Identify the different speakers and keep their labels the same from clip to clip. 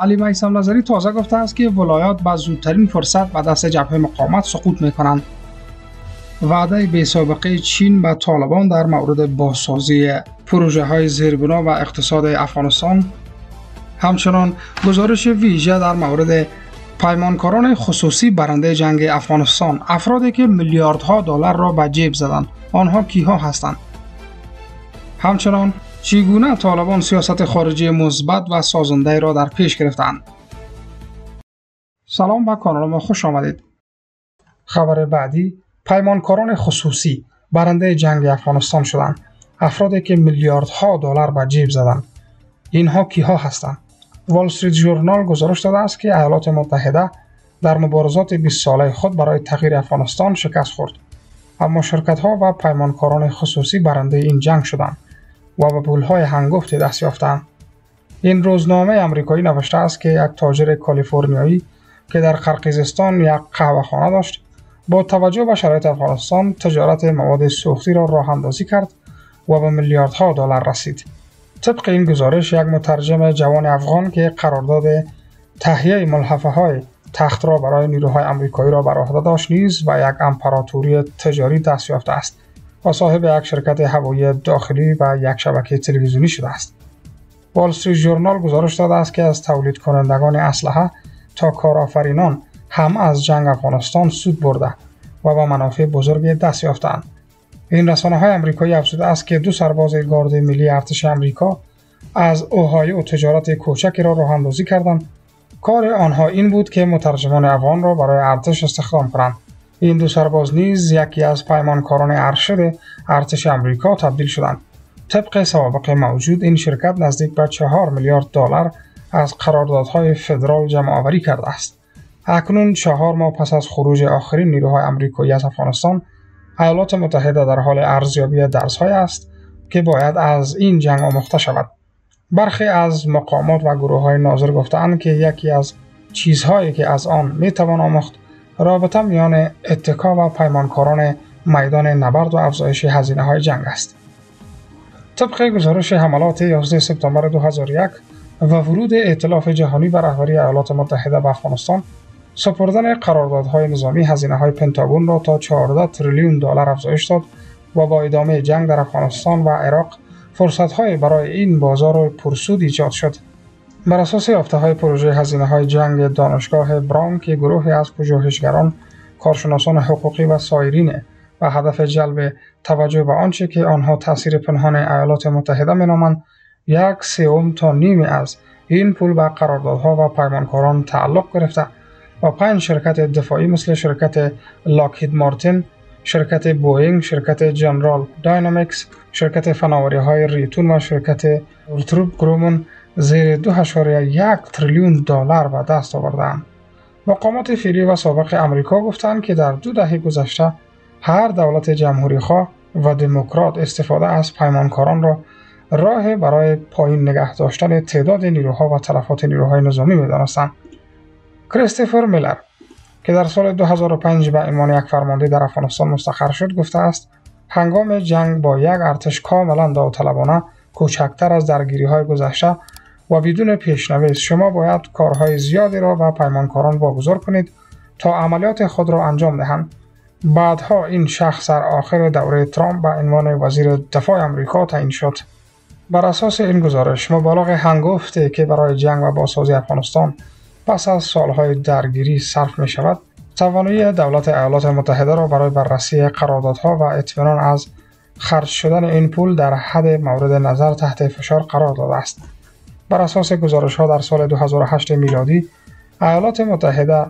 Speaker 1: علی میسم نظری تازه گفته است که ولایات با زودترین فرصت به دست جبهه مقاومت سقوط می‌کنند. وعده بی سابقه چین به طالبان در مورد بازسازی پروژه های زیربنا و اقتصاد افغانستان. همچنان گزارش ویژه در مورد پیمانکاران خصوصی برنده جنگ افغانستان افرادی که میلیاردها دلار را به جیب زدند. آنها کیها هستند؟ همچنان چگونه طالبان سیاست خارجی مثبت و سازنده را در پیش گرفتند؟ سلام و کانال ما خوش آمدید. خبر بعدی پیمانکاران خصوصی برنده جنگ افغانستان شدند. افرادی که میلیاردها دلار به جیب زدند. اینها کیها هستند؟ وال استریت ژورنال گزارش داده است که ایالات متحده در مبارزات 20 ساله خود برای تغییر افغانستان شکست خورد. اما شرکت ها و پیمانکاران خصوصی برنده این جنگ شدند. و به پول های هنگفتی دست یافتند این روزنامه امریکایی نوشته است که یک تاجر کالیفرنیایی که در قرقیزستان یک قهوهخانه داشت با توجه به شرایط افغانستان تجارت مواد سوختی را راه اندازی کرد و به میلیاردها دلار رسید. طبق این گزارش یک مترجم جوان افغان که قرارداد تهیه ملحفه های تخت را برای نیروهای امریکایی را بر عهده داشت نیز و یک امپراتوری تجاری دست یافته است. و صاحب یک شرکت هوایی داخلی و یک شبکه تلویزیونی شده است. وال ژورنال گزارش داده است که از تولید کنندگان اسلحه تا کارآفرینان هم از جنگ افغانستان سود برده و با منافع بزرگی دست یافتند این رسانه های امریکایی افزوده است که دو سرباز گارد ملی ارتش امریکا از اوهایو تجارت کوچکی را راه اندازی کردند. کار آنها این بود که مترجمان افغان را برای ارتش استخدام کنند. این دو سرباز نیز یکی از پیمانکاران ارشد ارتش امریکا تبدیل شدند. طبق سوابق موجود این شرکت نزدیک به چهار میلیارد دلار از قراردادهای فدرال جمع آوری کرده است. اکنون چهار ماه پس از خروج آخرین نیروهای امریکایی از افغانستان ایالات متحده در حال ارزیابی درسهای است که باید از این جنگ آموخته شود. برخی از مقامات و گروه های ناظر گفتند که یکی از چیزهایی که از آن می توان آموخت رابطه میان اتکا و پیمانکاران میدان نبرد و افزایش هزینه های جنگ است. طبق گزارش حملات 11 سپتامبر 2001 و ورود ائتلاف جهانی بر رهبری ایالات متحده به افغانستان سپردن قراردادهای نظامی هزینه های پنتاگون را تا 14 تریلیون دلار افزایش داد و با ادامه جنگ در افغانستان و عراق فرصت‌های برای این بازار پرسود ایجاد شد. بر اساس های پروژه هزینه های جنگ دانشگاه برام که گروهی از پژوهشگران، کارشناسان حقوقی و سایرین و هدف جلب توجه به آنچه که آنها تاثیر پنهان ایالات متحده مینامند یک سوم تا نیمی از این پول به قراردادها و پیمانکاران تعلق گرفته و پنج شرکت دفاعی مثل شرکت لاکهید مارتین، شرکت بوینگ، شرکت جنرال داینامیکس، شرکت فناوری های ریتیون و شرکت نورتروپ گرومن زیر 2.1 تریلیون دلار به دست آوردند. مقامات فعلی و سابق امریکا گفتند که در دو دهه گذشته هر دولت جمهوری خواه و دموکرات استفاده از پیمانکاران را راه برای پایین نگه داشتن تعداد نیروها و تلفات نیروهای نظامی می‌دانستند. کریستوفر میلر که در سال 2005 به عنوان یک فرمانده در افغانستان مستقر شد گفته است هنگام جنگ با یک ارتش کاملا داوطلبانه کوچکتر از درگیری های گذشته و بدون پیشنویس شما باید کارهای زیادی را و پیمانکاران واگذار کنید تا عملیات خود را انجام دهند. بعدها این شخص در آخر دوره ترامپ به عنوان وزیر دفاع امریکا تعیین شد. بر اساس این گزارش مبالغ هنگفتی که برای جنگ و بازسازی افغانستان پس از سالهای درگیری صرف می شود توانایی دولت ایالات متحده را برای بررسی قراردادها و اطمینان از خرج شدن این پول در حد مورد نظر تحت فشار قرار داده است. بر اساس گزارش ها در سال 2008 میلادی ایالات متحده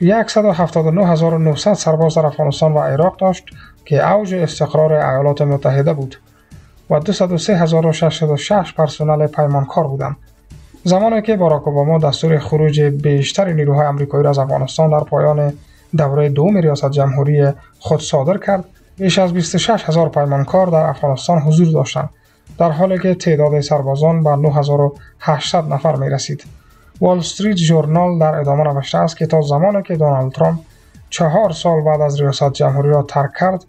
Speaker 1: 179900 سرباز در افغانستان و عراق داشت که اوج استقرار ایالات متحده بود و 203606 پرسنل پیمانکار بودند. زمانی که باراک اوباما دستور خروج بیشتر نیروهای آمریکایی را از افغانستان در پایان دوره دوم ریاست جمهوری خود صادر کرد بیش از 26 هزار پیمانکار در افغانستان حضور داشتند. در حالی که تعداد سربازان به 9800 نفر می رسید. وال استریت ژورنال در ادامه نوشته است که تا زمانی که دونالد ترامپ چهار سال بعد از ریاست جمهوری را ترک کرد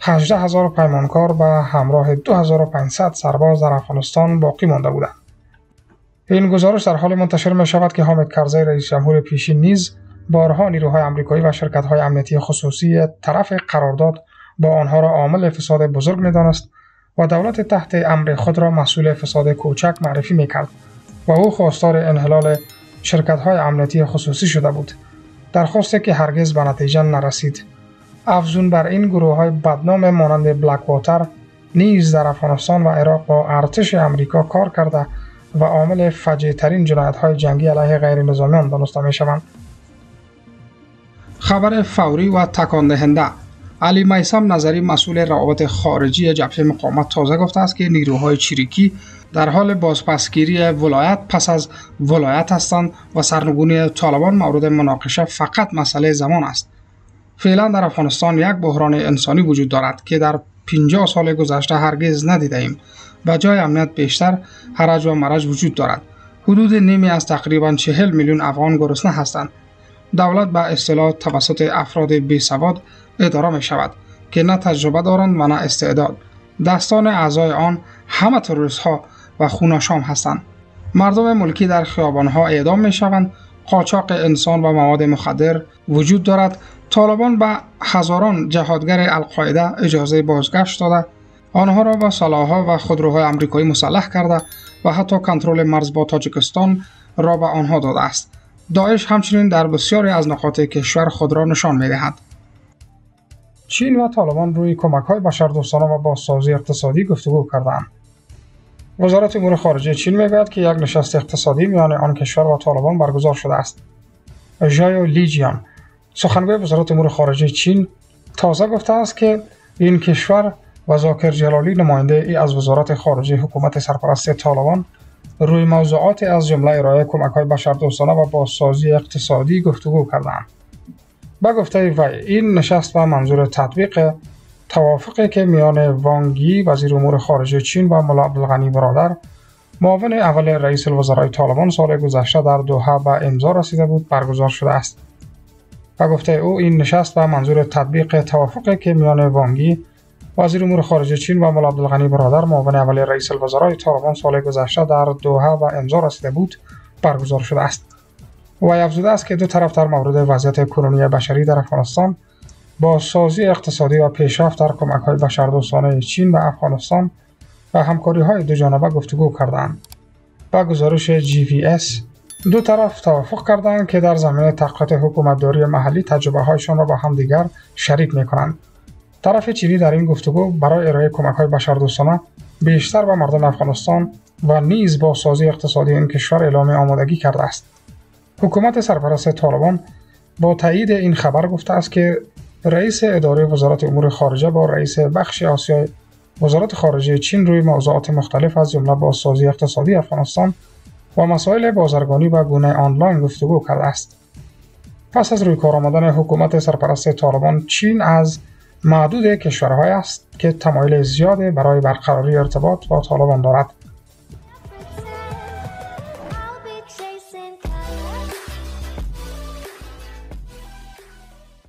Speaker 1: 18 هزار پیمانکار به همراه 2500 سرباز در افغانستان باقی مانده بودند. این گزارش در حال منتشر می شود که حامد کرزی رئیس جمهور پیشین نیز بارها نیروهای آمریکایی و شرکت‌های امنیتی خصوصی طرف قرارداد با آنها را عامل فساد بزرگ می‌دانست و دولت تحت امر خود را مسئول فساد کوچک معرفی می‌کرد و او خواستار انحلال شرکت های امنیتی خصوصی شده بود درخواستی که هرگز به نتیجه نرسید افزون بر این گروه های بدنام مانند بلک واتر نیز در افغانستان و عراق با ارتش امریکا کار کرده و عامل فجیع ترین جنایت های جنگی علیه غیر نظامیان دانسته می شوند. خبر فوری و تکان دهنده علی میسم نظری مسئول روابط خارجی جبهه مقاومت تازه گفته است که نیروهای چریکی در حال بازپسگیری ولایت پس از ولایت هستند و سرنگونی طالبان مورد مناقشه فقط مسئله زمان است. فعلا در افغانستان یک بحران انسانی وجود دارد که در 50 سال گذشته هرگز ندیده ایم و جای امنیت بیشتر حرج و مرج وجود دارد. حدود نیمی از تقریبا 40 میلیون افغان گرسنه هستند. دولت به اصطلاح توسط افراد بی سواد اداره می شود که نه تجربه دارند و نه استعداد. دستان اعضای آن همه تروریست ها و خوناشام هستند. مردم ملکی در خیابان ها اعدام می شوند قاچاق انسان و مواد مخدر وجود دارد. طالبان به هزاران جهادگر القاعده اجازه بازگشت داده. آنها را با سلاحها و خودروهای امریکایی مسلح کرده و حتی کنترل مرز با تاجیکستان را به آنها داده است. داعش همچنین در بسیاری از نقاط کشور خود را نشان می دهد. چین و طالبان روی کمک های بشردوستانه و بازسازی اقتصادی گفتگو کردند. وزارت امور خارجه چین می‌گوید که یک نشست اقتصادی میان آن کشور و طالبان برگزار شده است. ژایو لیجیان سخنگوی وزارت امور خارجه چین تازه گفته است که این کشور و زاکر جلالی نماینده ای از وزارت خارجه حکومت سرپرست طالبان روی موضوعات از جمله ارائه کمک های بشردوستانه و بازسازی اقتصادی گفتگو کردند. به گفته وی این نشست به منظور تطبیق توافقی که میان وانگی وزیر امور خارجه چین و ملا عبدالغنی برادر معاون اول رئیس الوزرای طالبان سال گذشته در دوحه به امضا رسیده بود برگزار شده است. و گفته او این نشست به منظور تطبیق توافقی که میان وانگی وزیر امور خارجه چین و ملا عبدالغنی برادر معاون اول رئیس الوزرای طالبان سال گذشته در دوحه و امضا رسیده بود برگزار شده است. و افزوده است که دو طرف در مورد وضعیت کنونی بشری در افغانستان با سازی اقتصادی و پیشرفت در کمک های بشردوستانه چین و افغانستان و همکاری های دو جانبه گفتگو کردند. با گزارش اس دو طرف توافق کردند که در زمینه تقویت حکومتداری محلی تجربه هایشان را با همدیگر شریک می کنند. طرف چینی در این گفتگو برای ارائه کمک های بشردوستانه بیشتر به مردم افغانستان و نیز با سازی اقتصادی این کشور اعلام آمادگی کرده است. حکومت سرپرست طالبان با تایید این خبر گفته است که رئیس اداره وزارت امور خارجه با رئیس بخش آسیای وزارت خارجه چین روی موضوعات مختلف از جمله بازسازی اقتصادی افغانستان و مسائل بازرگانی و گونه آنلاین گفتگو کرده است. پس از روی کار آمدن حکومت سرپرست طالبان چین از معدود کشورهای است که تمایل زیاد برای برقراری ارتباط با طالبان دارد.